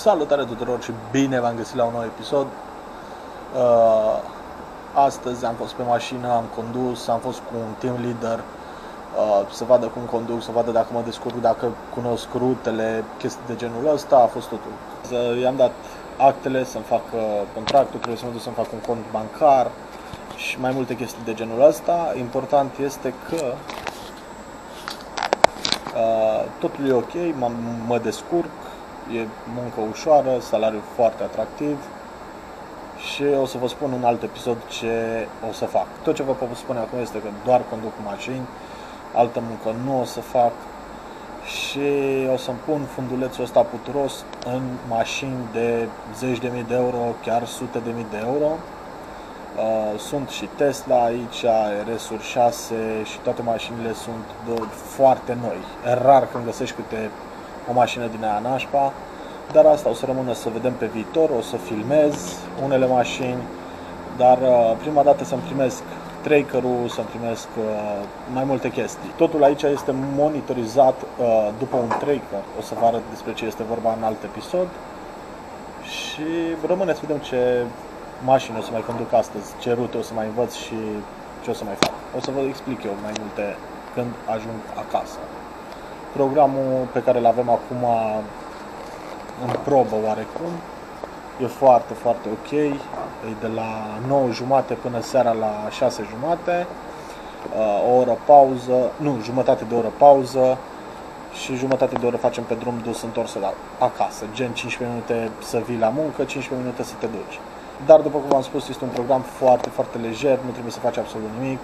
Salutare tuturor și bine v-am găsit la un nou episod. Uh, astăzi am fost pe mașină, am condus, am fost cu un team leader uh, să vadă cum conduc, să vadă dacă mă descurc, dacă cunosc rutele, chestii de genul ăsta, a fost totul. I-am dat actele să-mi fac contractul, trebuie să mă duc să-mi fac un cont bancar și mai multe chestii de genul ăsta. Important este că uh, totul e ok, mă descurc, e muncă ușoară, salariu foarte atractiv și o să vă spun în alt episod ce o să fac. Tot ce vă pot spune acum este că doar conduc mașini, altă muncă nu o să fac și o să-mi pun fundulețul ăsta puturos în mașini de zeci de mii de euro, chiar sute de mii de euro. Uh, sunt și Tesla aici, RS-uri 6 și toate mașinile sunt de, foarte noi. E rar când găsești câte o mașină din aia nașpa, dar asta o să rămână să vedem pe viitor, o să filmez unele mașini, dar uh, prima dată să-mi primesc tracker-ul, să-mi primesc uh, mai multe chestii. Totul aici este monitorizat uh, după un tracker, o să vă arăt despre ce este vorba în alt episod și rămâne să vedem ce mașini o să mai conduc astăzi, ce rute o să mai învăț și ce o să mai fac. O să vă explic eu mai multe când ajung acasă. Programul pe care îl avem acum în probă oarecum e foarte, foarte ok. E de la 9 jumate până seara la 6 jumate. Uh, o oră pauză, nu, jumătate de oră pauză și jumătate de oră facem pe drum dus întors la acasă. Gen 15 minute să vii la muncă, 15 minute să te duci. Dar după cum v-am spus, este un program foarte, foarte lejer, nu trebuie să faci absolut nimic.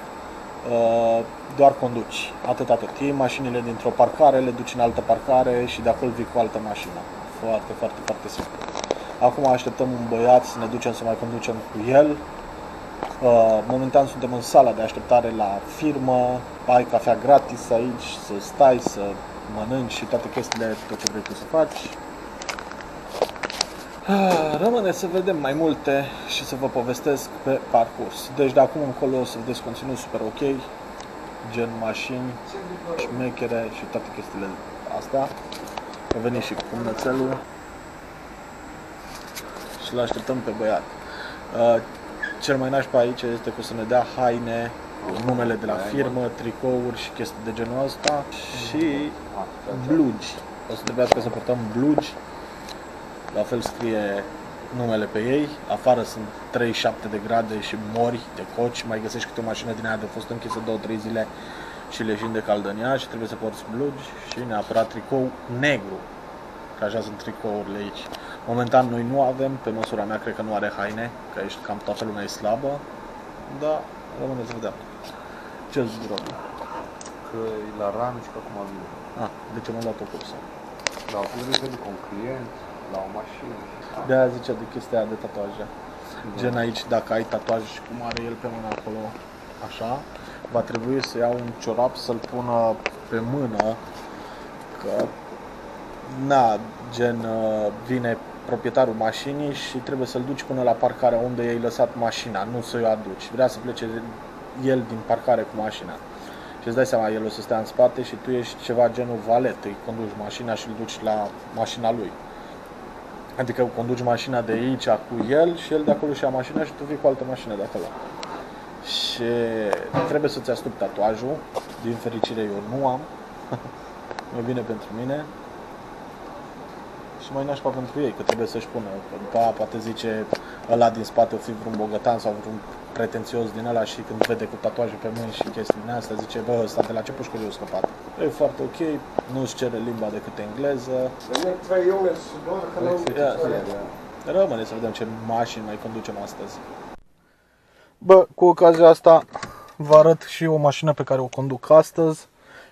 Uh, doar conduci, atât, atât. Iei mașinile dintr-o parcare, le duci în altă parcare și de acolo vii cu altă mașină. Foarte, foarte, foarte simplu. Acum așteptăm un băiat să ne ducem să mai conducem cu el. Uh, momentan suntem în sala de așteptare la firmă, ai cafea gratis aici, să stai, să mănânci și toate chestiile, tot ce vrei tu să faci. Ah, rămâne să vedem mai multe și să vă povestesc pe parcurs. Deci de acum încolo o să vedeți conținut super ok, gen mașini, șmechere și toate chestiile astea. A venit și cu cumnățelul și l așteptăm pe băiat. Uh, cel mai nașpa aici este că o să ne dea haine cu numele de la firmă, tricouri și chestii de genul ăsta și blugi. O să trebuiască să portăm blugi la fel scrie numele pe ei, afară sunt 37 de grade și mori de coci, mai găsești câte o mașină din aia de fost închisă 2-3 zile și lejind de cald în ea și trebuie să porți blugi și neapărat tricou negru, că așa sunt tricourile aici. Momentan noi nu avem, pe măsura mea cred că nu are haine, că ești cam toată lumea e slabă, dar rămâne să vedem. Ce zici, Robi? Că e la ran și că acum vine. Ah, de ce m-am luat o cursă? Da, a fost de cu un client, la o mașină. De aia zicea de chestia aia de tatuaje. Da. Gen aici, dacă ai tatuaj și cum are el pe mână acolo, așa, va trebui să iau un ciorap să-l pună pe mână, că, na, gen, uh, vine proprietarul mașinii și trebuie să-l duci până la parcarea unde ai lăsat mașina, nu să o aduci. Vrea să plece el din parcare cu mașina. Și îți dai seama, el o să stea în spate și tu ești ceva genul valet, îi conduci mașina și îl duci la mașina lui. Adică conduci mașina de aici cu el și el de acolo și ia mașina și tu vii cu altă mașină de acolo. Și trebuie să-ți astup tatuajul. Din fericire eu nu am. Mai bine pentru mine. Și mai nașpa pentru ei, că trebuie să-și pună. Că după aia poate zice ăla din spate o fi vreun bogătan sau vreun pretențios din ăla și când vede cu tatuaje pe mâini și chestii din astea, zice, bă, ăsta de la ce pușcărie a scăpat? E foarte ok, nu-și cere limba decât engleză. Rămâne să vedem ce mașini mai conducem astăzi. Bă, cu ocazia asta vă arăt și o mașină pe care o conduc astăzi.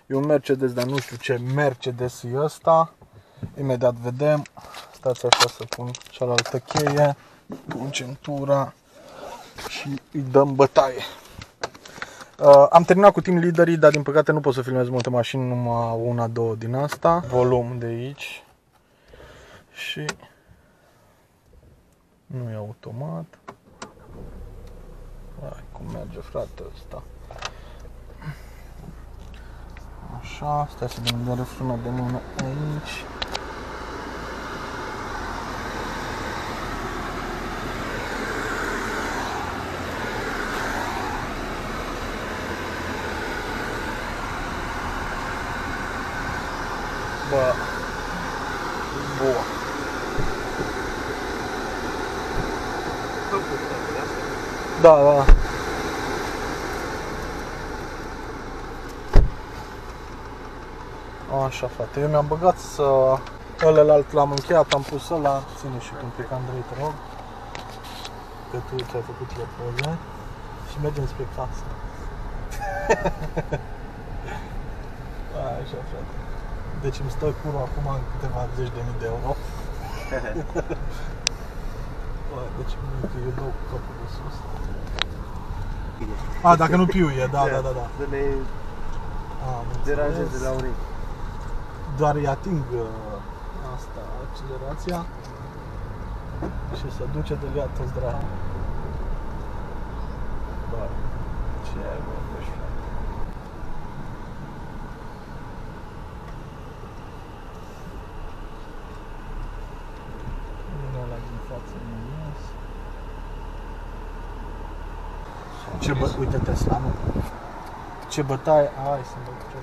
E un Mercedes, dar nu știu ce Mercedes e ăsta. Imediat vedem. Stați așa să pun cealaltă cheie. Pun centura și îi dăm bătaie. Uh, am terminat cu team leaderii, dar din păcate nu pot să filmez multe mașini, numai una, două din asta. Volum de aici. Și nu e automat. Hai, cum merge frate ăsta. Așa, stai să dăm doar frână de mână aici. Bă, bun. Da, da. Așa, frate. Eu mi-am băgat să... Ălălalt l-am încheiat, am pus ăla. Ține și tu un pic, Andrei, te rog. Că tu ți-ai făcut le poze. Și mergem spre casă. Așa, frate. Deci îmi stă curul acum în câteva zeci de mii de euro. Bă, deci eu dau cu capul de sus. A, dacă nu piuie, da, da, da, da. Să le Am deranjeze înțeles. la urechi. Doar îi ating uh, asta, accelerația și se duce de viață zdrav. Bă, ce vorbești, frate? Vine ăla din față, nu ies. Ce bă, uite Tesla, nu? Ce bătaie, hai să văd ce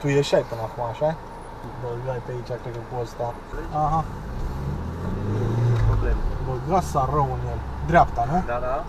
Tu ieșai până acum, așa? Băgai pe aici, cred că cu ăsta. Aha, Probleme. băga sa rău în el. Dreapta, nu? Da, da.